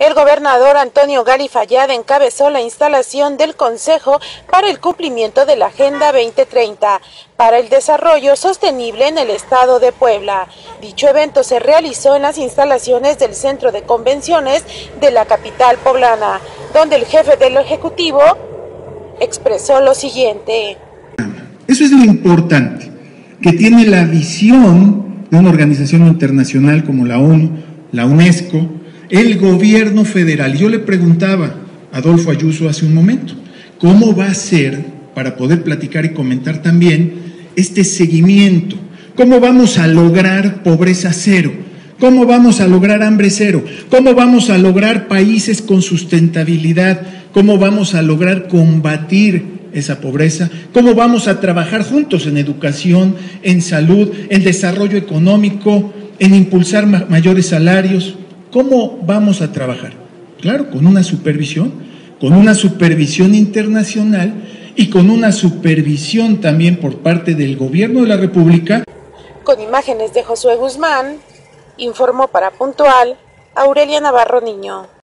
El gobernador Antonio Gali Fallada encabezó la instalación del Consejo para el cumplimiento de la Agenda 2030 para el desarrollo sostenible en el estado de Puebla. Dicho evento se realizó en las instalaciones del Centro de Convenciones de la capital poblana, donde el jefe del Ejecutivo expresó lo siguiente. Eso es lo importante, que tiene la visión de una organización internacional como la ONU, la UNESCO, el gobierno federal. Yo le preguntaba a Adolfo Ayuso hace un momento, ¿cómo va a ser para poder platicar y comentar también este seguimiento? ¿Cómo vamos a lograr pobreza cero? ¿Cómo vamos a lograr hambre cero? ¿Cómo vamos a lograr países con sustentabilidad? ¿Cómo vamos a lograr combatir esa pobreza? ¿Cómo vamos a trabajar juntos en educación, en salud, en desarrollo económico, en impulsar mayores salarios? ¿Cómo vamos a trabajar? Claro, con una supervisión, con una supervisión internacional y con una supervisión también por parte del Gobierno de la República. Con imágenes de Josué Guzmán, informó para Puntual Aurelia Navarro Niño.